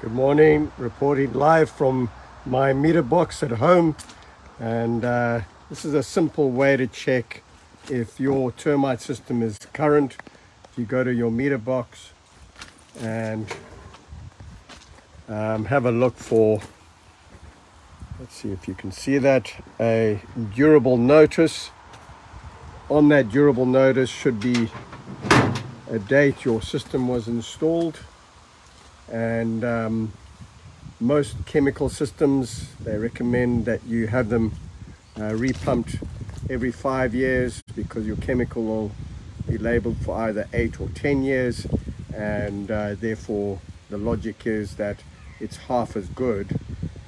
Good morning, reporting live from my meter box at home. And uh, this is a simple way to check if your termite system is current. You go to your meter box and um, have a look for, let's see if you can see that, a durable notice. On that durable notice should be a date your system was installed and um, most chemical systems they recommend that you have them uh, repumped every five years because your chemical will be labeled for either eight or ten years. And uh, therefore the logic is that it's half as good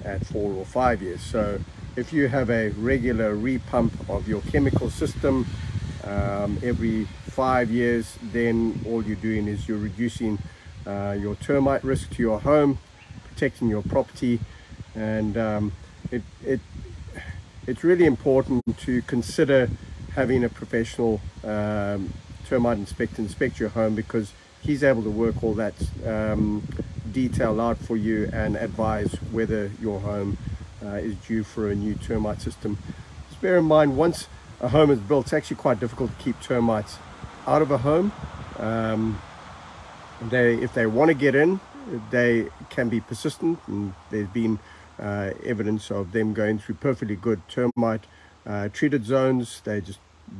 at four or five years. So if you have a regular repump of your chemical system um, every five years then all you're doing is you're reducing uh, your termite risk to your home, protecting your property, and um, it, it, it's really important to consider having a professional um, termite inspector inspect your home because he's able to work all that um, detail out for you and advise whether your home uh, is due for a new termite system. Just bear in mind, once a home is built, it's actually quite difficult to keep termites out of a home. Um, they if they want to get in they can be persistent and there's been uh, evidence of them going through perfectly good termite uh, treated zones. They just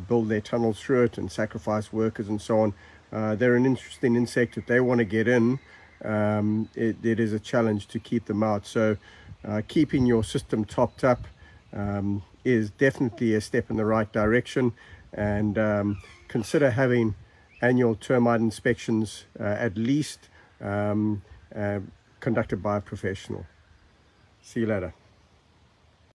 build their tunnels through it and sacrifice workers and so on. Uh, they're an interesting insect. If they want to get in um, it, it is a challenge to keep them out. So uh, keeping your system topped up um, is definitely a step in the right direction. And um, consider having annual termite inspections uh, at least um, uh, conducted by a professional. See you later.